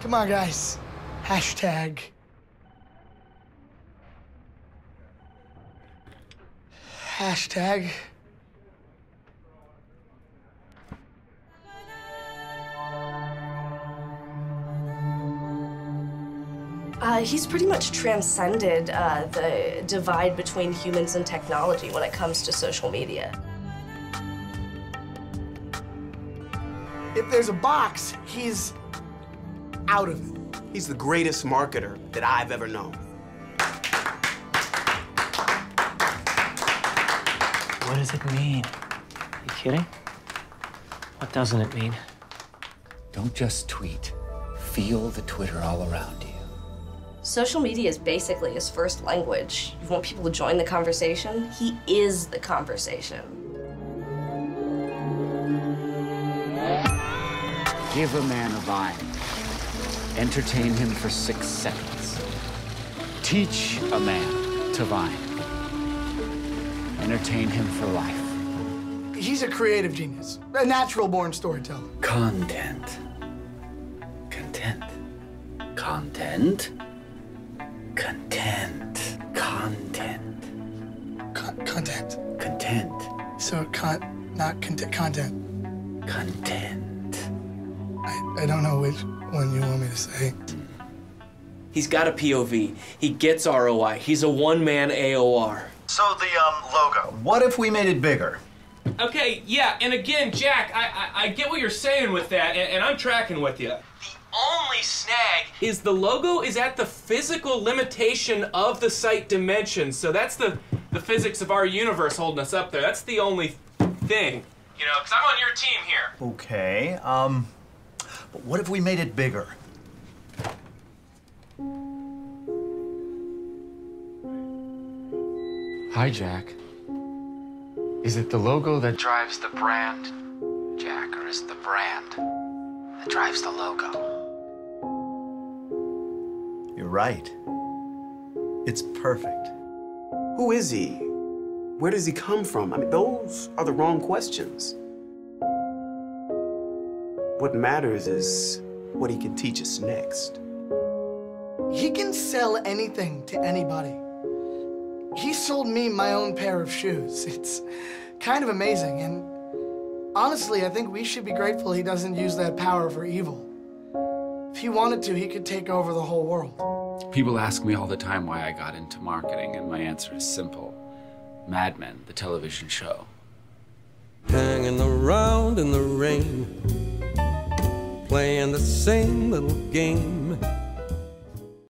Come on, guys. Hashtag. Hashtag. Uh, he's pretty much transcended uh, the divide between humans and technology when it comes to social media. If there's a box, he's out of it. He's the greatest marketer that I've ever known. What does it mean? Are You kidding? What doesn't it mean? Don't just tweet. Feel the Twitter all around you. Social media is basically his first language. You want people to join the conversation? He is the conversation. Give a man a vine. Entertain him for six seconds. Teach a man to vine. Entertain him for life. He's a creative genius, a natural born storyteller. Content. Content. Content. Content. Content. Con- content. Content. So, con- not content. Content. Content. I, I don't know which one you want me to say. He's got a POV. He gets ROI. He's a one-man AOR. So the um, logo. What if we made it bigger? Okay, yeah, and again, Jack, I, I, I get what you're saying with that, and, and I'm tracking with you. The only snag is the logo is at the physical limitation of the site dimensions. So that's the, the physics of our universe holding us up there. That's the only thing. You know, because I'm on your team here. Okay. Um, but what if we made it bigger? Hi, Jack. Is it the logo that drives the brand, Jack, or is it the brand that drives the logo? You're right. It's perfect. Who is he? Where does he come from? I mean, those are the wrong questions. What matters is what he can teach us next. He can sell anything to anybody. He sold me my own pair of shoes. It's kind of amazing, and honestly, I think we should be grateful he doesn't use that power for evil. If he wanted to, he could take over the whole world. People ask me all the time why I got into marketing, and my answer is simple Mad Men, the television show. Hanging around in the rain, playing the same little game.